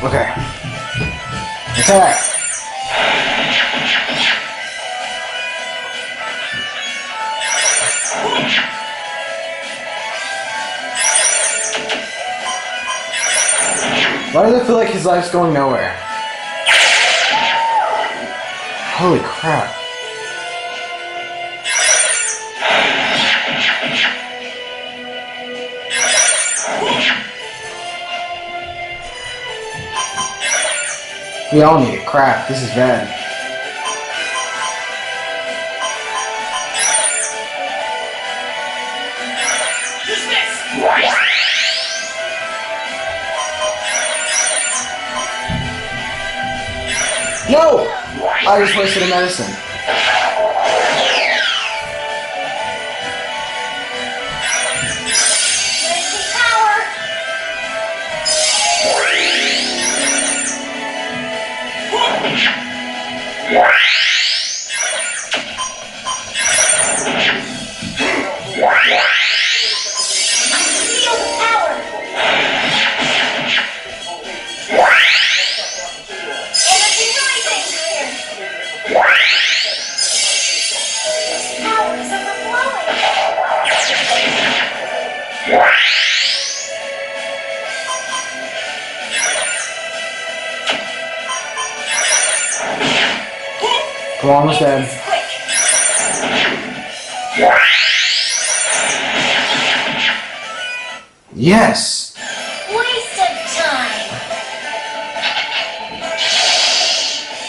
Okay. Attack! Why does it feel like his life's going nowhere? Holy crap. We all need it. Crap, this is bad. No! I just wasted a medicine. We're almost dead. Yes! Waste of time!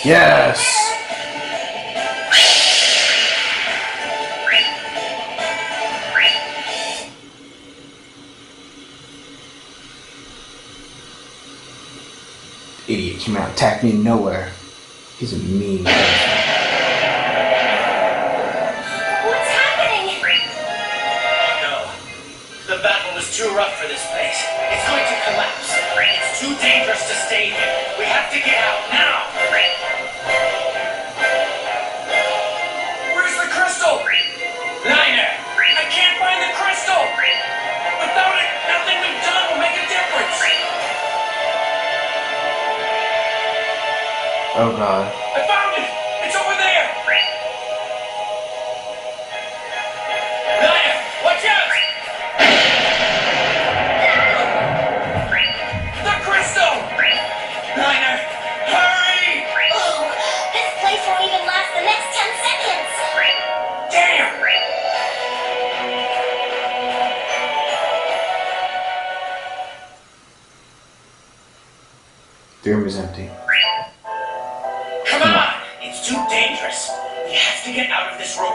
Yes! Idiot came out, attacked me in nowhere. He's a mean person. The battle is too rough for this place. It's going to collapse. It's too dangerous to stay here. We have to get out now. Where's the crystal? Niner, I can't find the crystal. Without it, nothing we've done will make a difference. Oh god. The room is empty. Come on! It's too dangerous. We have to get out of this room.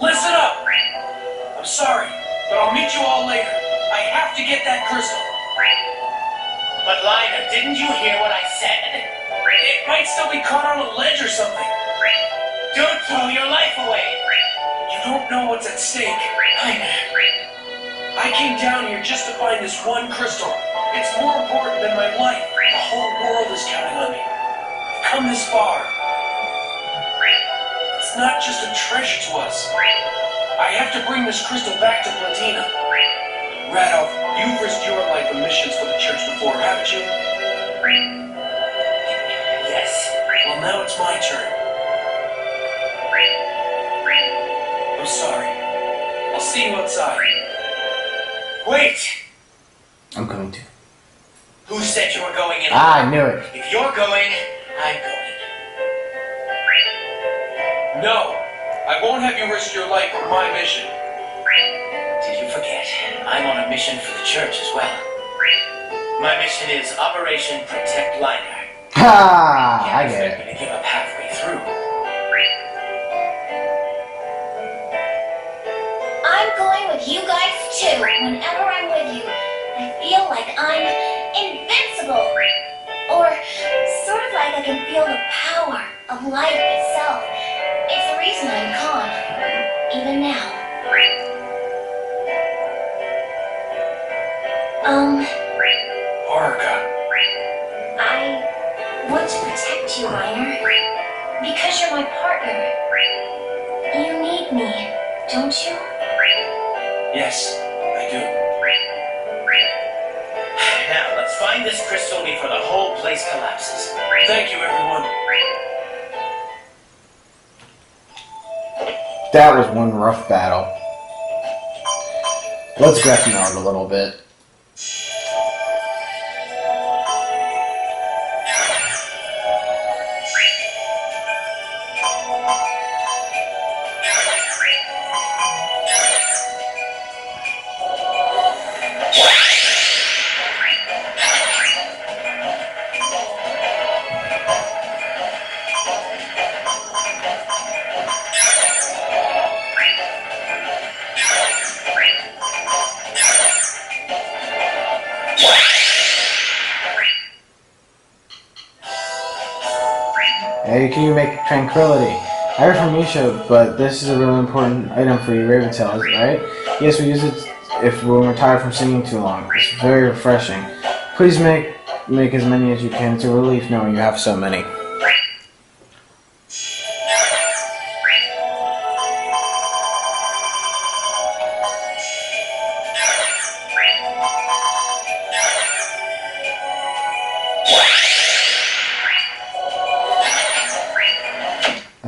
Listen up! I'm sorry, but I'll meet you all later. I have to get that crystal. But Lyner, didn't you hear what I said? It might still be caught on a ledge or something. Don't throw your life away. You don't know what's at stake. Lyner. I came down here just to find this one crystal. It's more important than my life. The whole world is counting on me. I've come this far. It's not just a treasure to us. I have to bring this crystal back to Platina. Radolf, you've risked your life in missions for the church before, haven't you? Yes. Well, now it's my turn. I'm sorry. I'll see you outside. Wait! I'm going to. Who said you were going in? Ah, I knew it. If you're going, I'm going. No, I won't have you risk your life for my mission. Did you forget? I'm on a mission for the church as well. My mission is Operation Protect Lyner. Ha! I Can't get expect it. me to give up halfway through. I'm going with you guys too. Whenever I'm with you, I feel like I'm invincible. Or sort of like I can feel the power of life itself. It's the reason I'm calm, even now. Um, Aurica. I want to protect you, Lyner. Because you're my partner. You need me, don't you? Yes, I do. Let's find this crystal before the whole place collapses. Thank you, everyone. That was one rough battle. Let's Grathnode a little bit. Hey, can you make tranquility? I heard from Misha, but this is a really important item for you Raven Reyvateils, right? Yes, we use it if we're tired from singing too long. It's very refreshing. Please make make as many as you can. A relief knowing you have so many.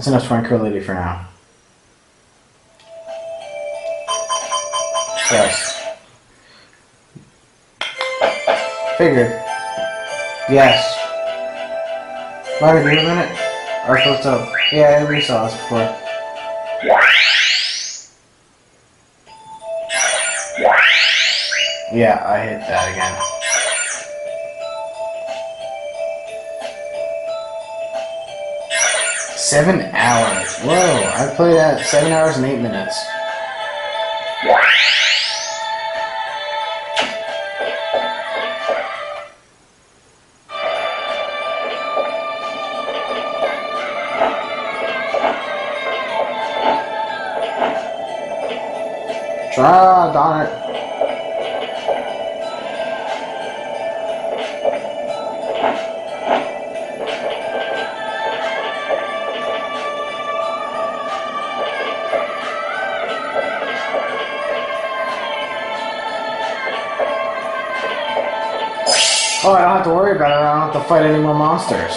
That's enough tranquility for now. Yes. Figured. Yes. Margaret, do you a minute? Or what's up? Yeah, everybody saw us before. Yeah, I hit that again. Seven hours. Whoa, I played that seven hours and eight minutes. Try, darn it. Oh, I don't have to worry about it. I don't have to fight any more monsters.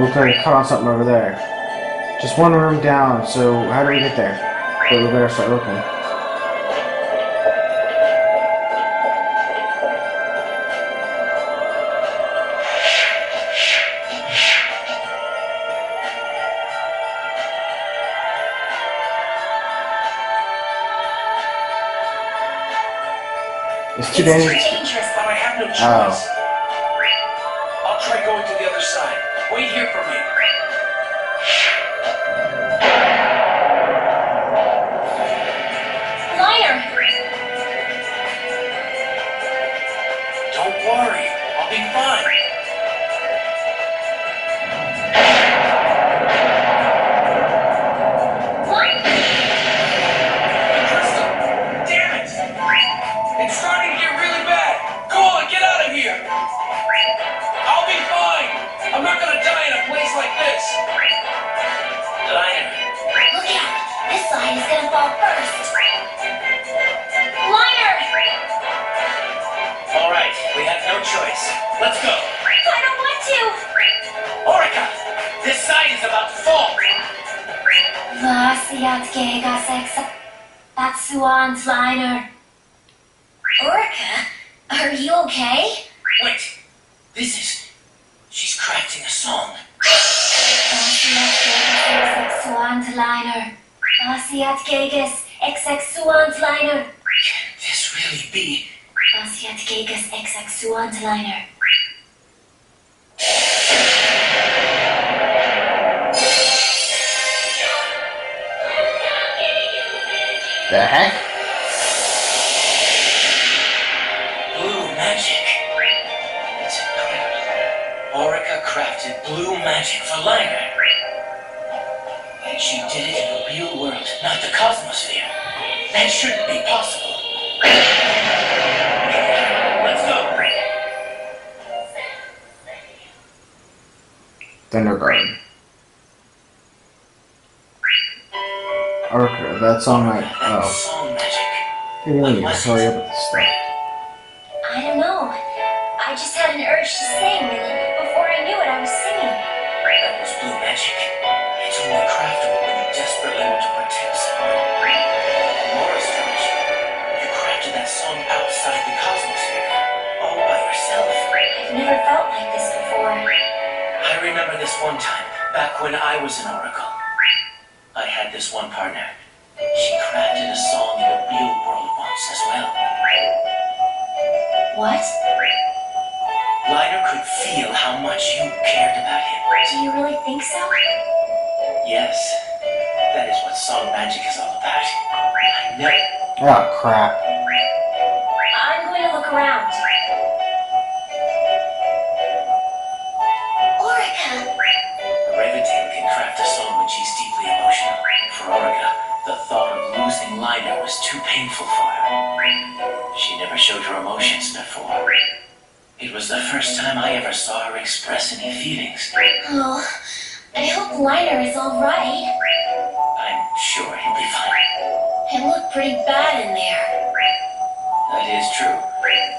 Looks like cut on something over there. Just one room down, so how do we get there? But we better start looking. It's too dangerous. dangerous. But I have no choice. Oh. I'll try going to the other side. Wait here for me. Let's go. I don't want to! Aurica, this side is about to fall. Vasiat Gega Sexa. That's Swan's liner. Aurica, are you okay? Wait, this is. She's crafting a song. Vasiat Gegas XX Swan's liner. Vasiat Gegas XX Swan's liner. Can this really be? Vasiat Gegas XX Swan's liner. The heck? Blue magic. It's incredible. Aurica crafted blue magic for Lyner. And she did it in the real world, not the cosmosphere. That shouldn't be possible. Thunderguard. Aurica, that song like That oh. song magic. You really need to hurry up with this stuff. I don't know. I just had an urge to sing, and before I knew it, I was singing. That was blue magic. It's only craftable when you desperately want to protect someone. Morris tells you, you crafted that song outside the Cosmosphere, all by yourself. I've never felt like this before. I remember this one time, back when I was an Oracle. I had this one partner. She crafted a song in the real world wants as well. What? Lyner could feel how much you cared about him. Do you really think so? Yes, that is what song magic is all about. I know. Oh crap. I'm going to look around. Losing Lyner was too painful for her. She never showed her emotions before. It was the first time I ever saw her express any feelings. Oh, I hope Lyner is alright. I'm sure he'll be fine. It looked pretty bad in there. That is true.